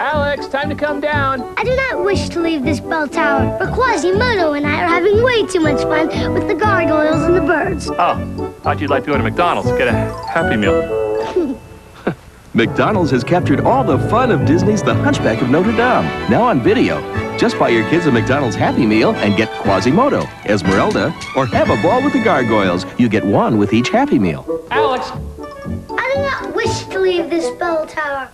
Alex, time to come down. I do not wish to leave this bell tower, but Quasimodo and I are having way too much fun with the gargoyles and the birds. Oh, thought you'd like to go to McDonald's, get a Happy Meal. McDonald's has captured all the fun of Disney's The Hunchback of Notre Dame, now on video. Just buy your kids a McDonald's Happy Meal and get Quasimodo, Esmeralda, or have a ball with the gargoyles. You get one with each Happy Meal. Alex, I do not wish to leave this bell tower.